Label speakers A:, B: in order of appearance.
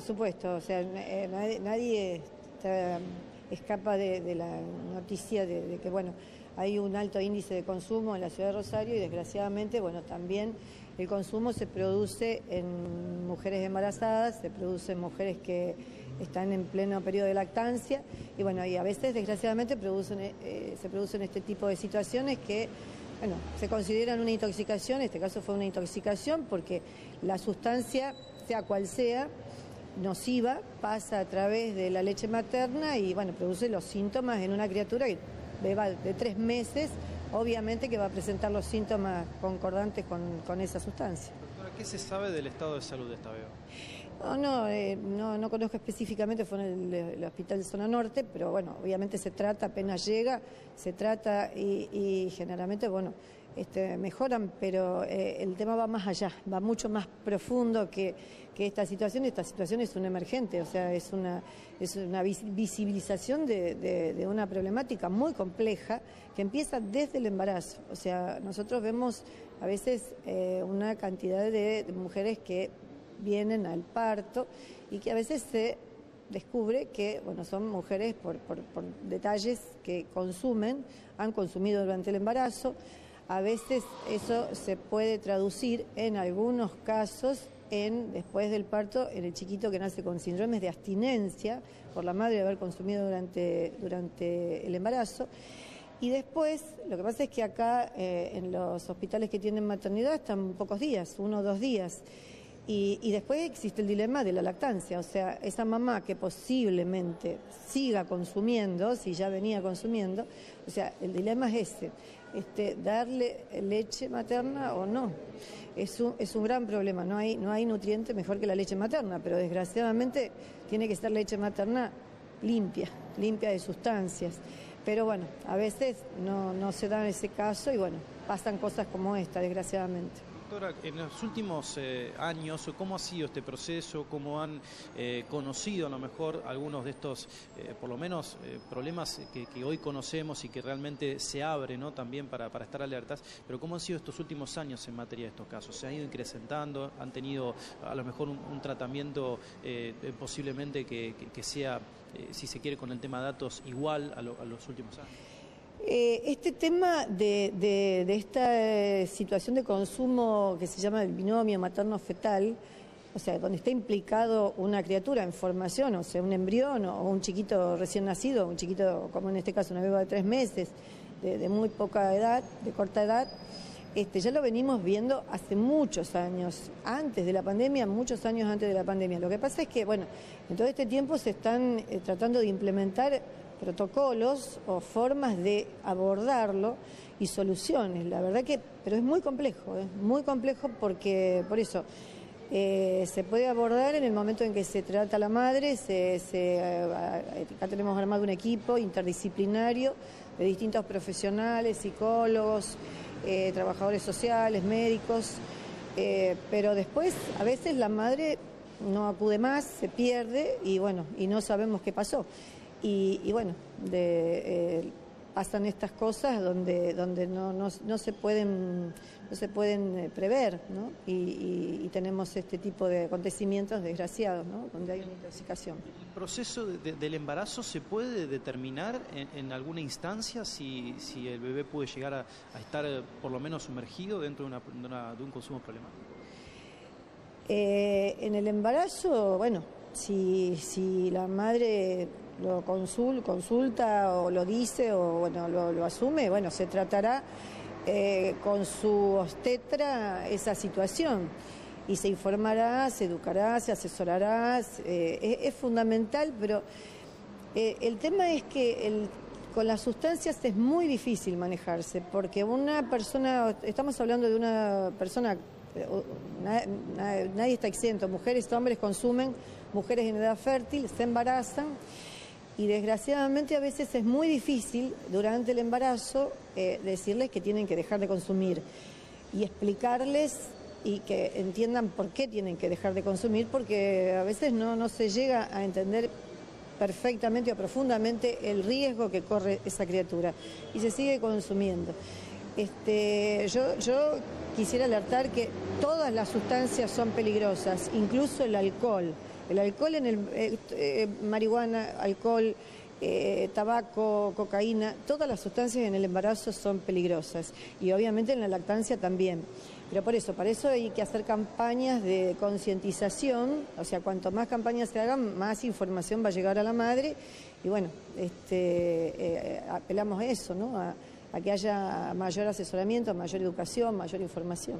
A: Por supuesto, o sea, eh, nadie, nadie escapa de, la noticia de, que, bueno, hay un alto índice de consumo en la ciudad de Rosario y desgraciadamente, bueno, también el consumo se produce en mujeres embarazadas, se produce en mujeres que están en pleno periodo de lactancia y bueno, y a veces desgraciadamente producen, eh, se producen este tipo de situaciones que bueno, se consideran una intoxicación, en este caso fue una intoxicación porque la sustancia, sea cual sea, nociva, pasa a través de la leche materna y bueno, produce los síntomas en una criatura que beba de tres meses, obviamente que va a presentar los síntomas concordantes con, con esa sustancia.
B: Doctora, ¿qué se sabe del estado de salud de esta beba?
A: No, eh, no, no, conozco específicamente, fue en el, hospital de zona norte, pero bueno, obviamente se trata, apenas llega, se trata y, generalmente, bueno, este, mejoran, pero eh, el tema va más allá, va mucho más profundo que, esta situación. Esta situación es un emergente, o sea, es una, es una visibilización de, una problemática muy compleja que empieza desde el embarazo. O sea, nosotros vemos a veces eh, una cantidad de mujeres que vienen al parto y que a veces se descubre que bueno, son mujeres por, detalles que consumen, han consumido durante el embarazo. A veces eso se puede traducir en algunos casos en después del parto en el chiquito que nace con síndromes de abstinencia por la madre de haber consumido durante, durante el embarazo. Y después, lo que pasa es que acá eh, en los hospitales que tienen maternidad están pocos días, uno o dos días. Y, después existe el dilema de la lactancia, o sea, esa mamá que posiblemente siga consumiendo, si ya venía consumiendo, o sea, el dilema es ese, este, darle leche materna o no. Es un, es un gran problema, no hay, no hay nutriente mejor que la leche materna, pero desgraciadamente tiene que ser leche materna limpia, limpia de sustancias. Pero bueno, a veces no, no se da ese caso y bueno, pasan cosas como esta, desgraciadamente.
B: Doctora, en los últimos eh, años, ¿cómo ha sido este proceso? ¿Cómo han eh, conocido a lo mejor algunos de estos, eh, por lo menos, problemas que, hoy conocemos y que realmente se abren ¿no? también para, estar alertas? Pero ¿cómo han sido estos últimos años en materia de estos casos? ¿Se han ido incrementando? ¿Han tenido a lo mejor un, tratamiento posiblemente que, sea, si se quiere, con el tema de datos igual a los últimos años?
A: Eh, este tema de, esta situación de consumo que se llama el binomio materno-fetal, o sea, donde está implicado una criatura en formación, o sea, un embrión o un chiquito recién nacido, un chiquito, como en este caso, una beba de tres meses, de, muy poca edad, de corta edad, este, ya lo venimos viendo hace muchos años, antes de la pandemia, muchos años antes de la pandemia. Lo que pasa es que, bueno, en todo este tiempo se están eh, tratando de implementar protocolos o formas de abordarlo y soluciones. La verdad que, pero es muy complejo, es muy complejo porque, por eso, eh, se puede abordar en el momento en que se trata a la madre, se, eh, acá tenemos armado un equipo interdisciplinario de distintos profesionales, psicólogos, eh, trabajadores sociales, médicos, pero después a veces la madre no acude más, se pierde y bueno, y no sabemos qué pasó. Y, bueno, de, eh, pasan estas cosas donde, donde no, no, no se pueden, no se pueden eh, prever, ¿no? Y, tenemos este tipo de acontecimientos desgraciados, ¿no? Donde hay una intoxicación.
B: ¿El proceso del embarazo se puede determinar en, alguna instancia si, si, el bebé puede llegar a, estar eh, por lo menos sumergido dentro de, una, de un consumo problemático?
A: en el embarazo, bueno, si, si la madre lo consul, consulta o lo dice o bueno, lo, asume, bueno, se tratará eh, con su obstetra esa situación. Y se informará, se educará, se asesorará, eh, es, fundamental, pero eh, el tema es que el, con las sustancias es muy difícil manejarse, porque una persona, estamos hablando de una persona nadie está exento, mujeres hombres consumen, mujeres en edad fértil se embarazan y desgraciadamente a veces es muy difícil durante el embarazo eh, decirles que tienen que dejar de consumir y explicarles y que entiendan por qué tienen que dejar de consumir, porque a veces no, no se llega a entender perfectamente o profundamente el riesgo que corre esa criatura y se sigue consumiendo. Este, yo, yo quisiera alertar que todas las sustancias son peligrosas, incluso el alcohol El alcohol en el eh, eh, marihuana, alcohol, eh, tabaco, cocaína, todas las sustancias en el embarazo son peligrosas y obviamente en la lactancia también. Pero por eso, para eso hay que hacer campañas de concientización, o sea, cuanto más campañas se hagan, más información va a llegar a la madre y bueno, este, apelamos a eso, ¿no? a que haya mayor asesoramiento, mayor educación, mayor información.